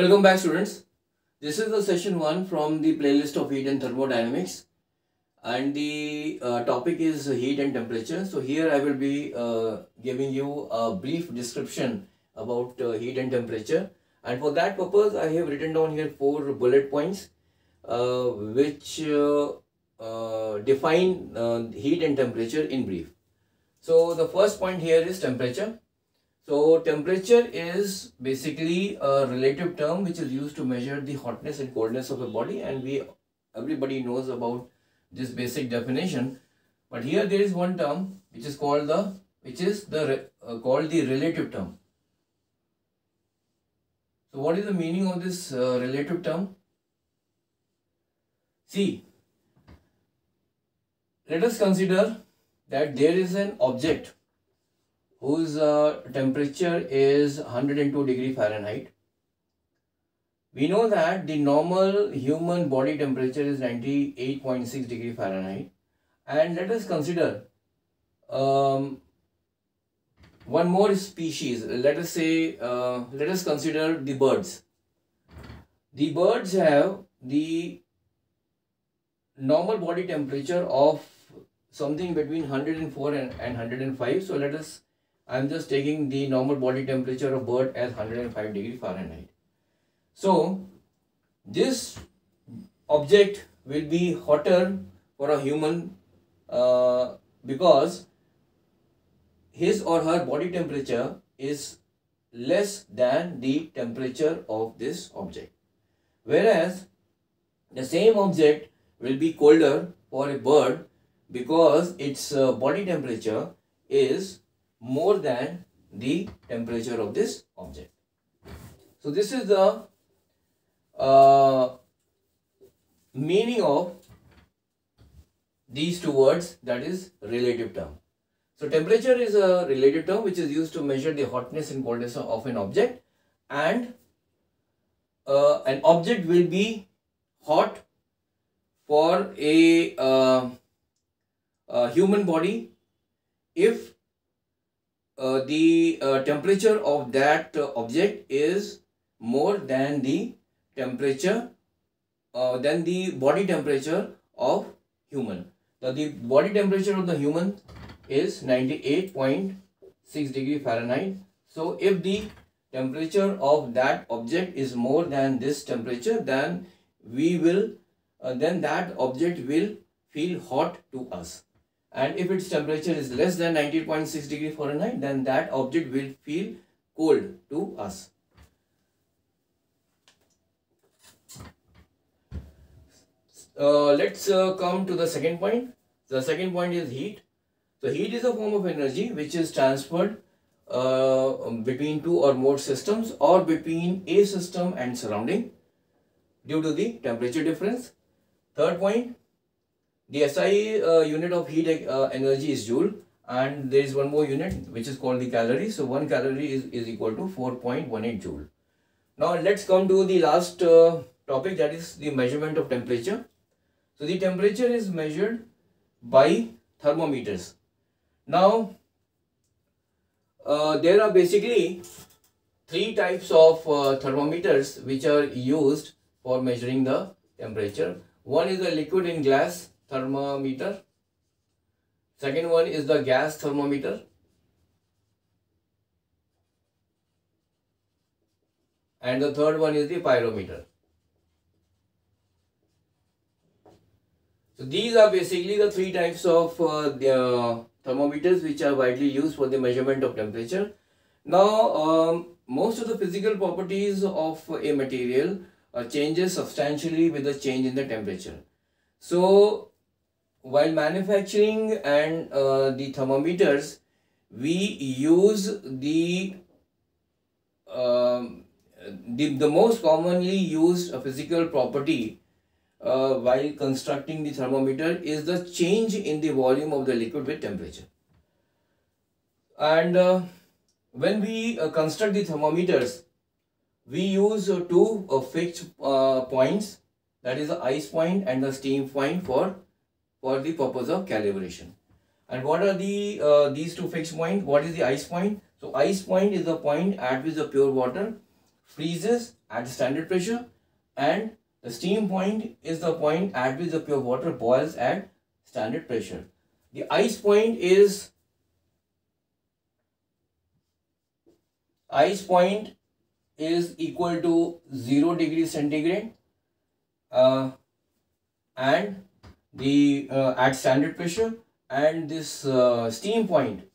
Welcome back students. This is the session 1 from the playlist of heat and thermodynamics and the uh, topic is heat and temperature. So here I will be uh, giving you a brief description about uh, heat and temperature and for that purpose I have written down here four bullet points uh, which uh, uh, define heat and temperature in brief. So the first point here is temperature. So temperature is basically a relative term which is used to measure the hotness and coldness of a body and we everybody knows about this basic definition. But here there is one term which is called the which is the uh, called the relative term. So what is the meaning of this uh, relative term? See, let us consider that there is an object whose uh, temperature is 102 degree Fahrenheit. We know that the normal human body temperature is 98.6 degree Fahrenheit. And let us consider um, one more species. Let us say, uh, let us consider the birds. The birds have the normal body temperature of something between 104 and, and 105. So let us I'm just taking the normal body temperature of bird as 105 degree Fahrenheit. So this object will be hotter for a human uh, because his or her body temperature is less than the temperature of this object. Whereas the same object will be colder for a bird because its uh, body temperature is more than the temperature of this object. So this is the uh, meaning of these two words that is relative term. So temperature is a relative term which is used to measure the hotness and coldness of an object and uh, an object will be hot for a, uh, a human body if uh, the uh, temperature of that uh, object is more than the temperature uh, than the body temperature of human. now the body temperature of the human is 98.6 degree Fahrenheit. So if the temperature of that object is more than this temperature then we will uh, then that object will feel hot to us and if its temperature is less than 90.6 degree Fahrenheit then that object will feel cold to us. Uh, let's uh, come to the second point. The second point is heat. So heat is a form of energy which is transferred uh, between two or more systems or between a system and surrounding due to the temperature difference. Third point, the SI uh, unit of heat uh, energy is joule and there is one more unit which is called the calorie. So 1 calorie is, is equal to 4.18 joule. Now let's come to the last uh, topic that is the measurement of temperature. So the temperature is measured by thermometers. Now uh, there are basically three types of uh, thermometers which are used for measuring the temperature. One is the liquid in glass thermometer. Second one is the gas thermometer. And the third one is the pyrometer. So these are basically the three types of uh, the, uh, thermometers which are widely used for the measurement of temperature. Now, um, most of the physical properties of a material uh, changes substantially with the change in the temperature. So, while manufacturing and uh, the thermometers we use the um, the, the most commonly used physical property uh, while constructing the thermometer is the change in the volume of the liquid with temperature. And uh, when we uh, construct the thermometers we use uh, two uh, fixed points that is the ice point and the steam point for for the purpose of calibration. And what are the uh, these two fixed points? What is the ice point? So ice point is the point at which the pure water freezes at standard pressure and the steam point is the point at which the pure water boils at standard pressure. The ice point is ice point is equal to 0 degree centigrade uh, and the uh, at standard pressure and this uh, steam point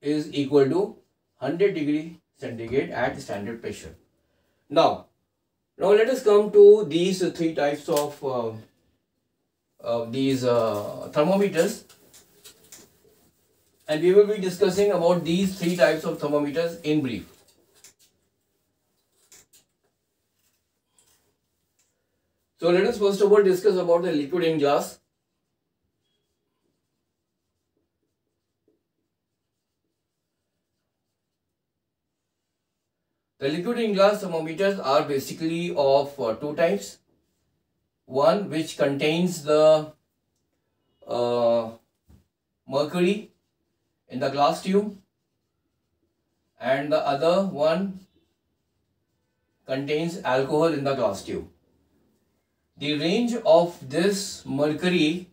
is equal to 100 degree centigrade at standard pressure. Now, now let us come to these three types of uh, of these uh, thermometers and we will be discussing about these three types of thermometers in brief. So let us first of all discuss about the liquid in glass. The liquid in glass thermometers are basically of uh, two types. One which contains the uh, mercury in the glass tube and the other one contains alcohol in the glass tube. The range of this mercury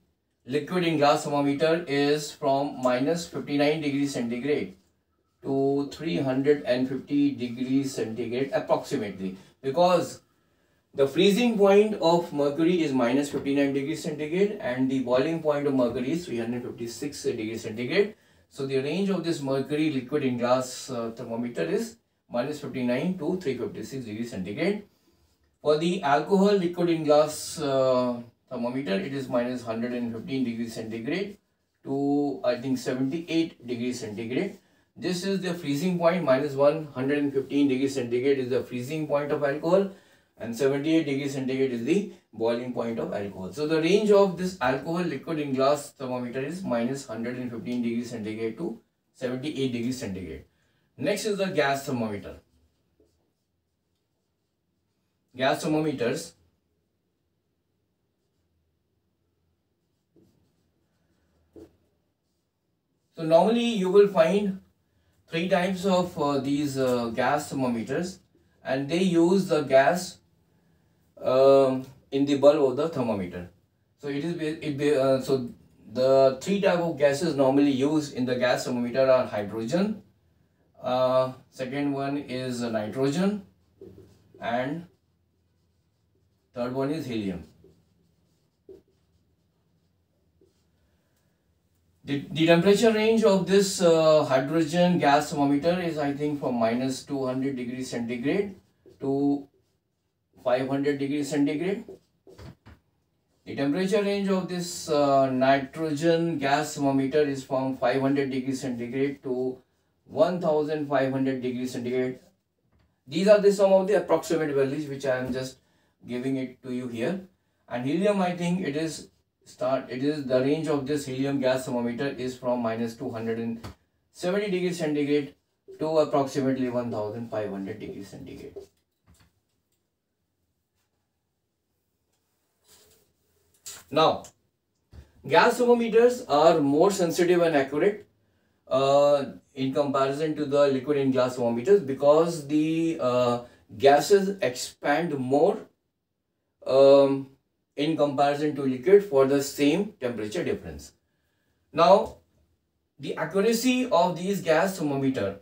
liquid in glass thermometer is from minus 59 degrees centigrade to 350 degrees centigrade approximately because the freezing point of mercury is minus 59 degrees centigrade and the boiling point of mercury is 356 degrees centigrade. So the range of this mercury liquid in glass uh, thermometer is minus 59 to 356 degrees centigrade. For the alcohol liquid in glass uh, thermometer, it is minus 115 degrees centigrade to I think 78 degrees centigrade. This is the freezing point, minus 115 degrees centigrade is the freezing point of alcohol and 78 degrees centigrade is the boiling point of alcohol. So the range of this alcohol liquid in glass thermometer is minus 115 degrees centigrade to 78 degrees centigrade. Next is the gas thermometer gas thermometers So normally you will find three types of uh, these uh, gas thermometers and they use the gas uh, in the bulb of the thermometer. So it is it uh, so the three type of gases normally used in the gas thermometer are hydrogen, uh, second one is nitrogen and Third one is helium. The, the temperature range of this uh, hydrogen gas thermometer is I think from minus 200 degrees centigrade to 500 degrees centigrade. The temperature range of this uh, nitrogen gas thermometer is from 500 degrees centigrade to 1500 degrees centigrade. These are the some of the approximate values which I am just giving it to you here and helium I think it is start it is the range of this helium gas thermometer is from minus 270 degrees centigrade to approximately 1500 degrees centigrade. Now, gas thermometers are more sensitive and accurate uh, in comparison to the liquid in glass thermometers because the uh, gases expand more um, in comparison to liquid for the same temperature difference. Now, the accuracy of these gas thermometer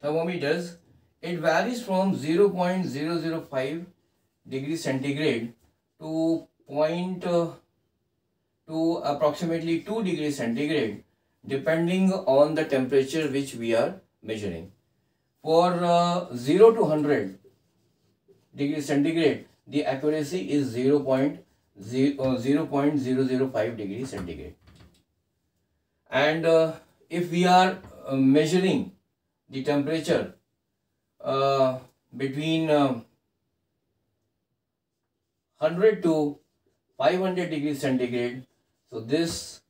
thermometers it varies from 0.005 degree centigrade to point uh, to approximately 2 degrees centigrade depending on the temperature which we are measuring. For uh, 0 to 100 degrees centigrade, the accuracy is 0, uh, 0 0.005 degrees centigrade. And uh, if we are uh, measuring the temperature uh, between 100 to 500 degrees centigrade. So this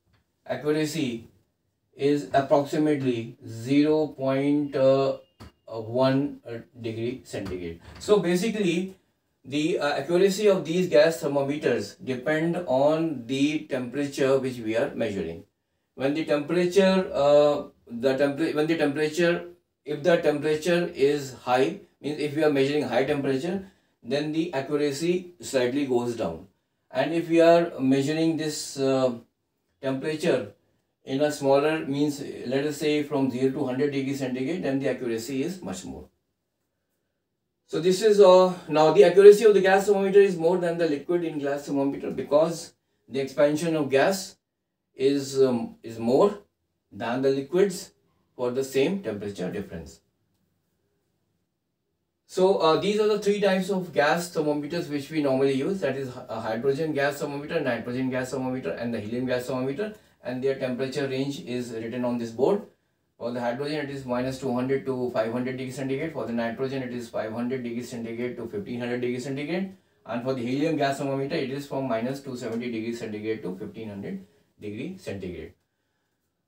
accuracy is approximately 0 uh, 1 uh, degree centigrade. So basically the uh, accuracy of these gas thermometers depend on the temperature which we are measuring. When the temperature, uh, the temperature, when the temperature, if the temperature is high, means if we are measuring high temperature, then the accuracy slightly goes down. And if we are measuring this uh, temperature in a smaller means let us say from 0 to 100 degree centigrade then the accuracy is much more. So this is uh, now the accuracy of the gas thermometer is more than the liquid in gas thermometer because the expansion of gas is um, is more than the liquids for the same temperature difference. So uh, these are the three types of gas thermometers which we normally use that is a hydrogen gas thermometer, nitrogen gas thermometer and the helium gas thermometer and their temperature range is written on this board. For the hydrogen it is minus 200 to 500 degree centigrade. For the nitrogen it is 500 degree centigrade to 1500 degree centigrade. And for the helium gas thermometer it is from minus 270 degree centigrade to 1500 degree centigrade.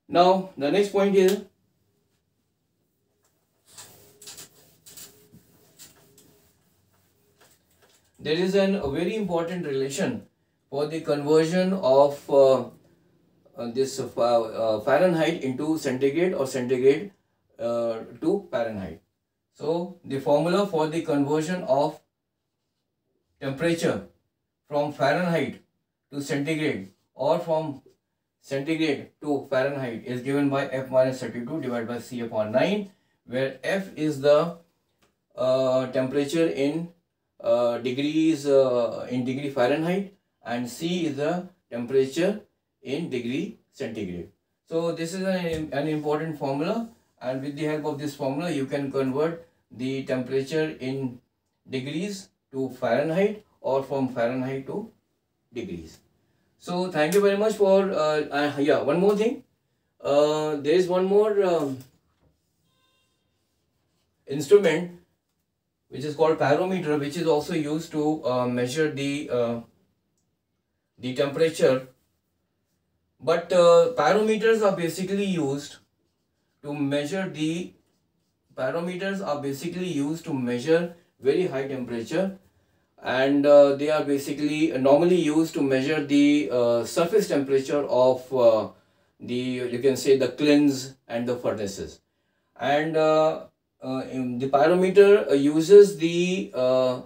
Now the next point is there is an, a very important relation for the conversion of uh, uh, this uh, uh, Fahrenheit into centigrade or centigrade to Fahrenheit. So the formula for the conversion of temperature from Fahrenheit to centigrade or from centigrade to Fahrenheit is given by F minus 32 divided by C upon 9 where F is the uh, temperature in degrees uh, in degree Fahrenheit and C is the temperature in degree centigrade. So this is an, an important formula and with the help of this formula you can convert the temperature in degrees to Fahrenheit or from Fahrenheit to degrees. So thank you very much for, uh, uh, yeah, one more thing. Uh, there is one more um, instrument which is called pyrometer which is also used to uh, measure the uh, the temperature. But uh, pyrometers are basically used to measure the pyrometers are basically used to measure very high temperature and uh, they are basically normally used to measure the uh, surface temperature of uh, the you can say the kilns and the furnaces. And uh, uh, Uh, the pyrometer uh, uses the uh,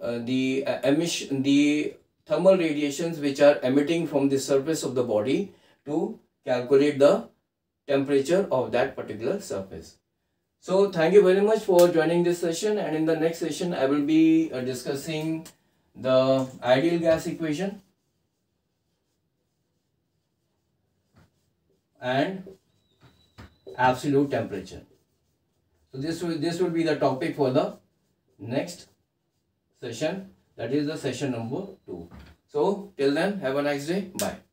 the emission the thermal radiations which are emitting from the surface of the body to calculate the temperature of that particular surface. So thank you very much for joining this session and in the next session I will be uh, discussing the ideal gas equation and absolute temperature. So this will this will be the topic for the next session that is the session number 2. So till then have a nice day bye.